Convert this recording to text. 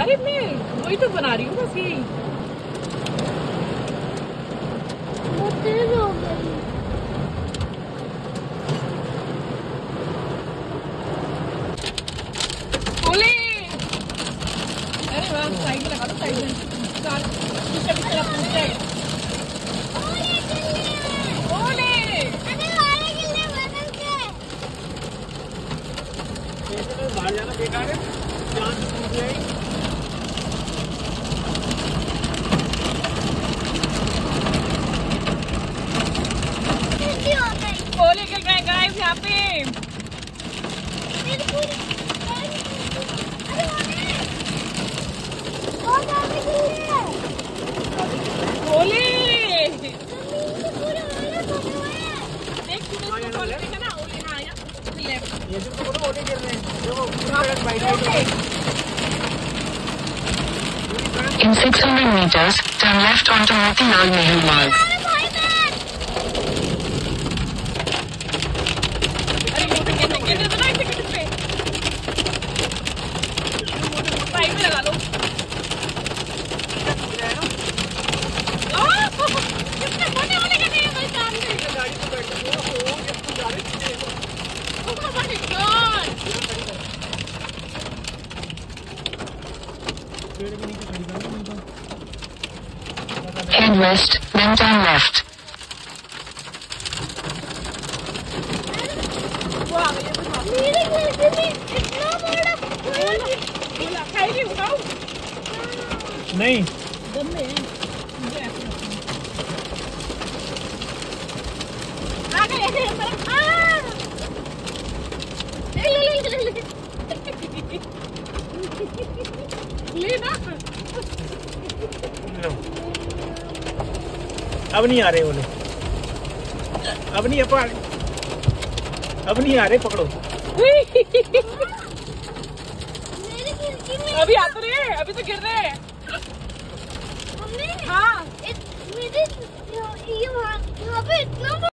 अरे मैं वही तो बना रही हूँ बस यही। साइड में लगा दो साइड में। चार पीछे पीछे पीछे के बाहर जाना बेकार है। बने हुए हैं देख तूने इसको ओले देखा ना ओले हाँ यहाँ लेफ्ट ये जो तो ओले गिर रहे हैं देखो पूरा bite bite In 600 meters, turn left onto Motilal Nehru Marg. Hand left, then down left. नहीं अब नहीं आ रहे वो अब नहीं अब अब नहीं आ रहे पकड़ो। अभी आते रहे अभी तो गिर रहे हैं। हाँ।